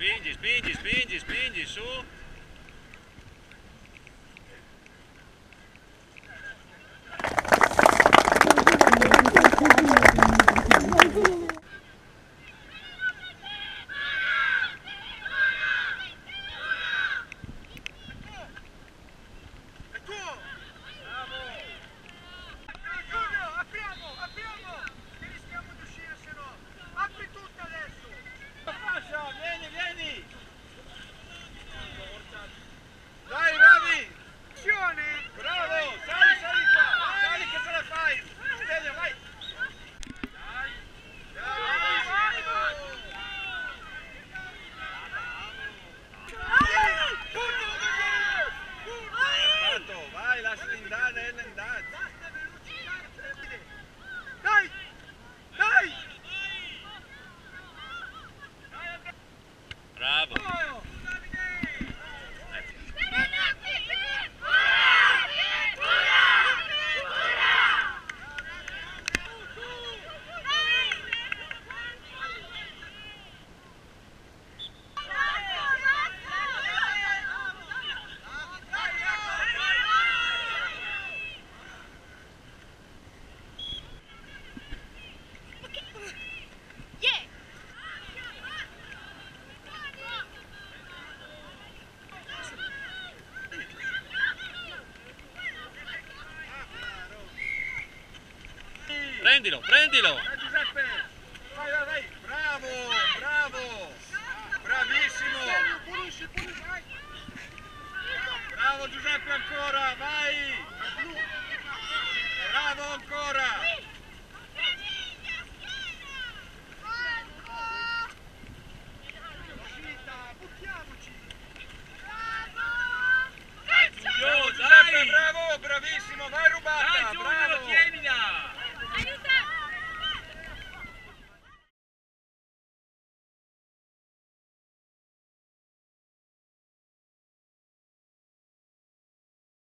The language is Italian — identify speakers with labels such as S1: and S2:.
S1: spin, spin, spin, spin, su. Prendilo, prendilo.
S2: Dai Giuseppe! Vai, vai, vai! Bravo, bravo! Bravissimo! Pulisci, pulisci, vai!
S1: Bravo Giuseppe ancora, vai.